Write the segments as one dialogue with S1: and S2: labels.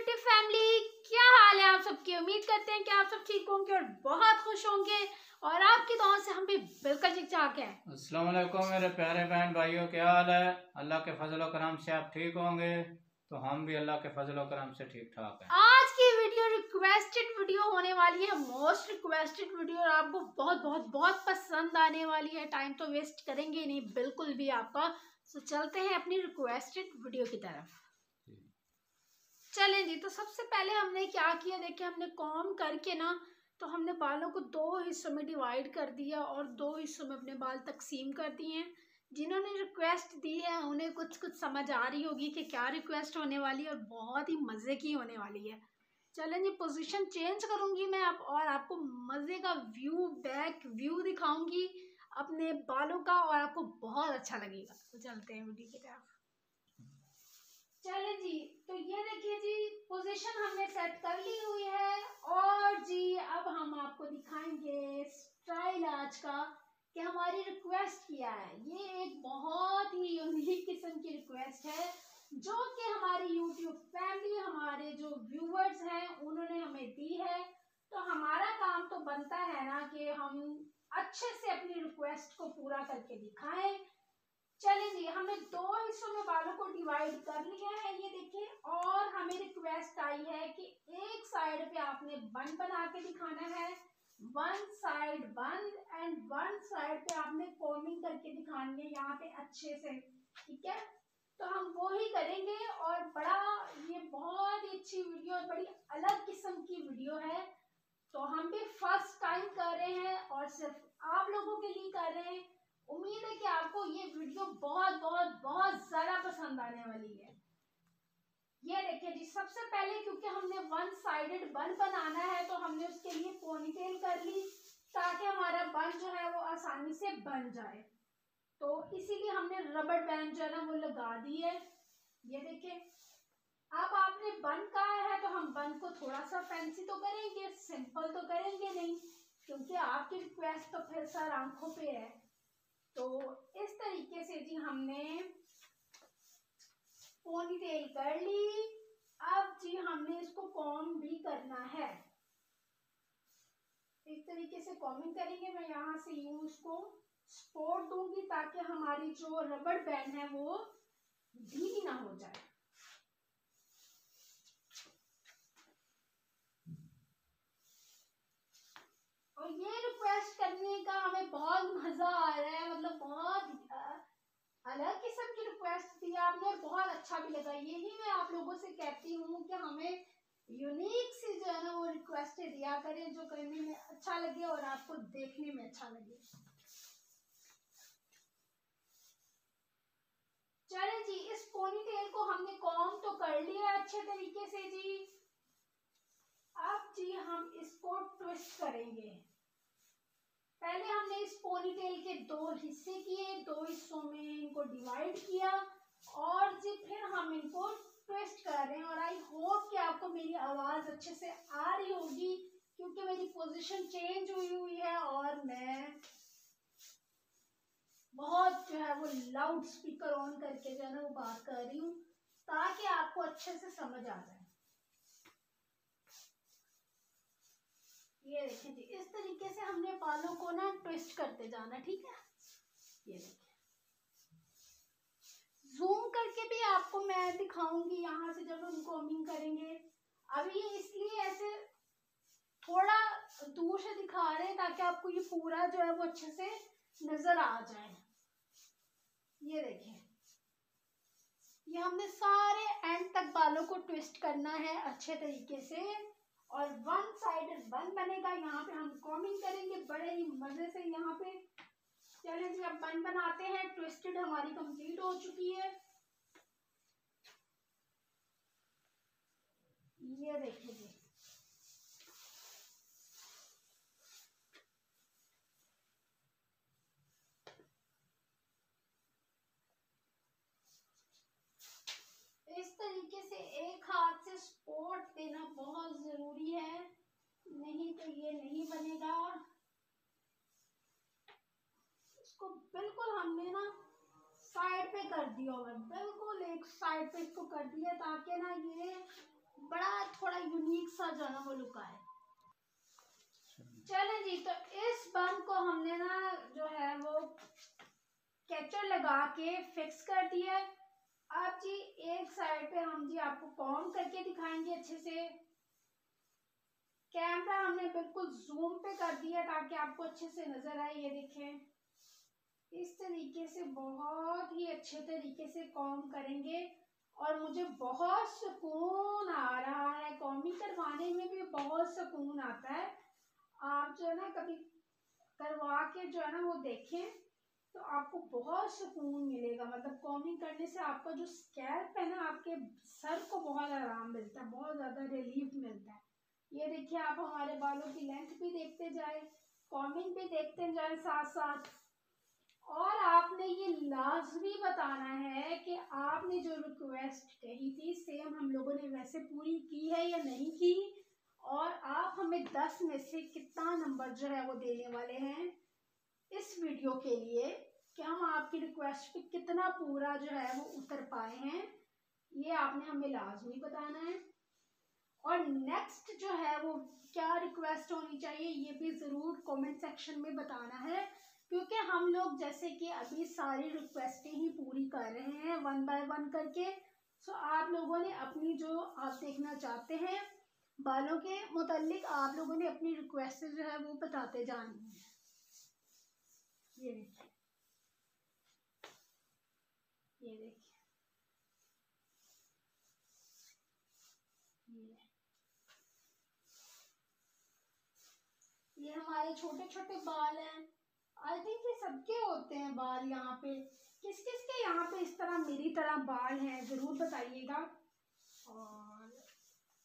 S1: Beauty family क्या हाल है आप सबकी? उम्मीद करते हैं कि आप सब ठीक होंगे और बहुत खुश होंगे। और आपकी दुआ से हम भी बिल्कुल ठीक ठाक हैं।
S2: अस्सलाम वालेकुम मेरे प्यारे बहन भाइयों क्या हाल है? अल्लाह के फजल करम से आप ठीक होंगे? तो हम भी अल्लाह के फजल करम से ठीक ठाक हैं।
S1: आज की वीडियो रिक्वेस्टेड वीडियो होने वाली है मोस्ट रिक्वेस्टेड वीडियो और आपको बहुत बहुत बहुत पसंद आने वाली है। टाइम तो वेस्ट करेंगे नहीं बिल्कुल भी आपका। तो चलते हैं अपनी रिक्वेस्टेड वीडियो की तरफ़। चलें जी तो सबसे पहले हमने क्या किया? देखिए, हमने कॉम करके ना तो हमने बालों को दो हिस्सों में डिवाइड कर दिया और दो हिस्सों में अपने बाल तकसीम कर दिए। हैं जिन्होंने रिक्वेस्ट दी है, उन्हें कुछ कुछ समझ आ रही होगी कि क्या रिक्वेस्ट होने वाली है और बहुत ही मज़े की होने वाली है। चलें जी, पोजीशन चेंज करूँगी मैं आप और आपको मज़े का व्यू, बैक व्यू दिखाऊँगी अपने बालों का और आपको बहुत अच्छा लगेगा। तो चलते हैं वीडियो की तरफ़। चले जी तो ये देखिए जी पोजीशन हमने सेट कर ली हुई है और जी, अब हम आपको दिखाएँगे स्टाइल आज का कि हमारी रिक्वेस्ट किया है। ये एक बहुत ही यूनिक किस्म की रिक्वेस्ट है, जो कि हमारी यूट्यूब फैमिली हमारे जो व्यूवर्स हैं, उन्होंने हमें दी है। तो हमारा काम तो बनता है ना कि हम अच्छे से अपनी रिक्वेस्ट को पूरा करके दिखाएँ चलिए जी, हमने दो हिस्सों में बालों को डिवाइड कर लिया है, ये देखिए, और हमें रिक्वेस्ट आई है कि एक साइड पे आपने बन बना के दिखाना है वन साइड बंद एंड वन साइड पे आपने कॉमिंग करके दिखानी है यहाँ पे अच्छे से, ठीक है? तो हम वो ही करेंगे, और बड़ा, ये बहुत ही अच्छी वीडियो और बड़ी अलग किस्म की वीडियो है। तो हम भी फ़र्स्ट टाइम कर रहे हैं, और सिर्फ़ आप लोगों के लिए कर रहे हैं। उम्मीद ये बहुत बहुत बहुत ज़्यादा पसंद आने वाली है। ये देखिए जी, सबसे पहले क्योंकि हमने वन साइडेड बन बनाना है तो हमने उसके लिए पोनीटेल कर ली, ताकि हमारा बन जो है वो आसानी से बन जाए। तो इसीलिए हमने रबड़ बैंड जो है ना, वो लगा दी है। ये देखिए, अब आपने बन कहा है तो हम बन को थोड़ा सा फैंसी तो करेंगे सिंपल तो करेंगे नहीं, क्योंकि आपकी रिक्वेस्ट तो फिर सर आँखों पे है। तो इस तरीके से जी हमने पोनी कर ली। अब जी हमने इसको कॉम भी करना है। इस तरीके से कॉमिंग करेंगे। मैं यहाँ से यूँ उसको सपोर्ट दूँगी ताकि हमारी जो रबड़ बैंड है वो ढीली ना हो जाए और ये रिक्वेस्ट करने का हमें बहुत मज़ा आ रहा है मतलब बहुत अलग किस्म की रिक्वेस्ट दी आपने और बहुत भी यही मैं आप लोगों से कहती हूँ कि हमें यूनिक सी जो है ना वो रिक्वेस्ट दिया करें जो करने में अच्छा लगे और आपको देखने में अच्छा लगे। चले जी, इस पोनी टेल को हमने कॉम तो कर लिया अच्छे तरीके से जी। अब जी हम इसको ट्विस्ट करेंगे। पहले हमने इस पोनीटेल के दो हिस्से किए, दो हिस्सों में इनको डिवाइड किया। और जी, फिर हम इनको ट्विस्ट कर रहे हैं और आई होप कि आपको मेरी आवाज़ अच्छे से आ रही होगी, क्योंकि मेरी पोजीशन चेंज हुई हुई है और मैं बहुत जो है वो लाउड स्पीकर ऑन करके जो है ना वो बात कर रही हूँ, ताकि आपको अच्छे से समझ आ जाए। ये देखें जी, इस तरीके से हमने बालों को ना ट्विस्ट करते जाना, ठीक है? ये देखिए। जूम करके भी आपको मैं दिखाऊँगी यहाँ से जब हम कॉमिंग करेंगे। अभी ये इसलिए ऐसे थोड़ा दूर से दिखा रहे हैं ताकि आपको ये पूरा जो है वो अच्छे से नज़र आ जाए। ये देखिए ये हमने सारे एंड तक बालों को ट्विस्ट करना है अच्छे तरीके से। और वन साइड बन बनेगा। यहाँ पे हम कॉमिंग करेंगे बड़े ही मज़े से यहाँ पे। चले जी, अब बन बनाते हैं। ट्विस्टेड हमारी कंप्लीट हो चुकी है। ये देखिए जी। इस तरीके से एक हाथ से सपोर्ट देना बहुत ज़रूरी है। नहीं तो ये नहीं बनेगा। इसको बिल्कुल हमने ना साइड पे कर दिया होगा बिल्कुल एक साइड पे इसको कर दिया ताकि ना ये बड़ा थोड़ा यूनिक सा जो है वो लुक आए। चले जी तो इस बन को हमने ना जो है वो कैचर लगा के फिक्स कर दिया है। अब जी, एक साइड पे हम जी आपको कॉम करके दिखाएँगे अच्छे से। कैमरा हमने बिल्कुल जूम पे कर दिया ताकि आपको अच्छे से नज़र आए, ये देखें। इस तरीके से बहुत ही अच्छे तरीके से कॉम करेंगे और मुझे बहुत सुकून आ रहा है। कॉमिंग करवाने में भी बहुत सुकून आता है। आप जो है ना, कभी करवा के जो है ना, वो देखें तो आपको बहुत सुकून मिलेगा। मतलब कॉमिंग करने से आपका जो स्कैल्प है ना, आपके सर को बहुत आराम मिलता है, बहुत ज़्यादा रिलीफ मिलता है। ये देखिए, आप हमारे बालों की लेंथ भी देखते जाए कॉमिंग भी देखते जाए साथ साथ और आपने ये लाजमी बताना है कि आपने जो रिक्वेस्ट कही थी सेम हम लोगों ने वैसे पूरी की है या नहीं की? और आप हमें दस में से कितना नंबर जो है वो देने वाले हैं इस वीडियो के लिए? कि हम आपकी रिक्वेस्ट पे कितना पूरा जो है वो उतर पाए हैं? ये आपने हमें लाजमी बताना है। और नेक्स्ट जो है वो क्या रिक्वेस्ट होनी चाहिए, ये भी ज़रूर कमेंट सेक्शन में बताना है। क्योंकि हम लोग जैसे कि अभी सारी रिक्वेस्टें ही पूरी कर रहे हैं वन बाय वन करके। सो आप लोगों ने अपनी जो आप देखना चाहते हैं, बालों के मुतलिक आप लोगों ने अपनी रिक्वेस्ट जो है वो बताते जानी है। ये देखिए। ये देखिए। ये। हमारे छोटे छोटे बाल हैं। आई थिंक ये सबके होते हैं बाल यहाँ पे। किस किस के यहाँ पे इस तरह मेरी तरह बाल हैं, ज़रूर बताइएगा। और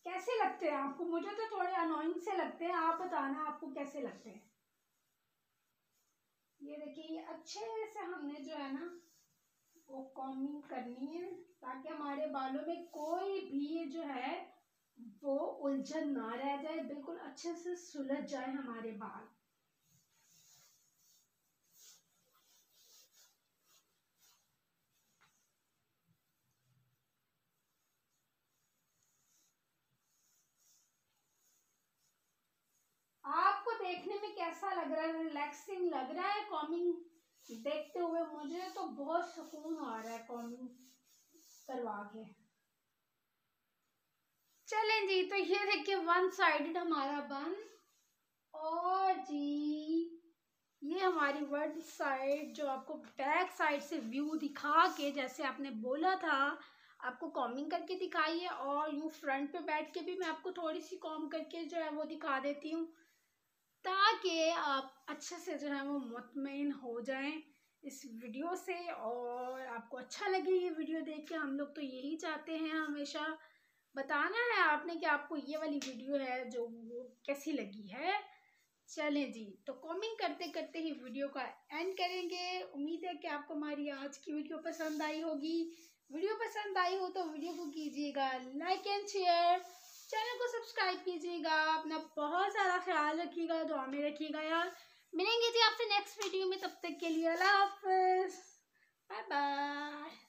S1: कैसे लगते हैं आपको? मुझे तो थोड़े अनोइंग से लगते हैं। आप बताना आपको कैसे लगते हैं। ये देखिए अच्छे से हमने जो है ना, वो कॉमिंग करनी है, ताकि हमारे बालों में कोई भी जो है, वो उलझन ना रह जाए। बिल्कुल अच्छे से सुलझ जाए हमारे बाल आपको देखने में कैसा लग रहा है? रिलैक्सिंग लग रहा है? कॉमिंग देखते हुए मुझे तो बहुत सुकून आ रहा है कॉमिंग करवा के। चलें जी तो ये देखिए वन साइडेड हमारा बन। और जी, ये हमारी वर्ड साइड जो आपको बैक साइड से व्यू दिखा के, जैसे आपने बोला था, आपको कॉमिंग करके दिखाई है, और यूँ फ्रंट पे बैठ के भी मैं आपको थोड़ी सी कॉम करके जो है वो दिखा देती हूँ। ताकि आप अच्छे से जो है वो मुतमिन हो जाएँ इस वीडियो से और आपको अच्छा लगे ये वीडियो देख के। हम लोग तो यही चाहते हैं हमेशा। बताना है आपने कि आपको ये वाली वीडियो है जो वो कैसी लगी है। चलें जी तो कमेंट करते करते ही वीडियो का एंड करेंगे। उम्मीद है कि आपको हमारी आज की वीडियो पसंद आई होगी। वीडियो पसंद आई हो तो वीडियो को कीजिएगा लाइक एंड शेयर। चैनल को सब्सक्राइब कीजिएगा, अपना बहुत सारा ख्याल रखिएगा दुआ में रखिएगा यार। मिलेंगे जी आपसे नेक्स्ट वीडियो में, तब तक के लिए अल्लाह हाफ़ बाय बाय